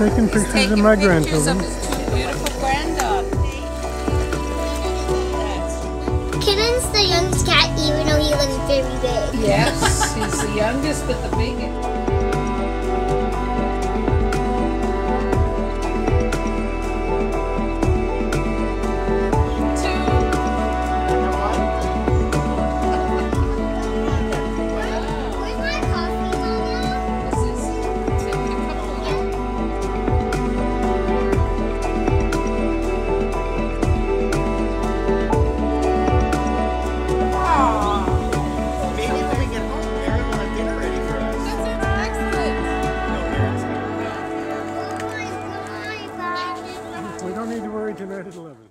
taking He's pictures taking of my pictures grandchildren. of beautiful granddaughters. Kitten's the youngest cat, even though he looks very big. Yes, he's the youngest but the biggest. don't need to worry tonight at 11.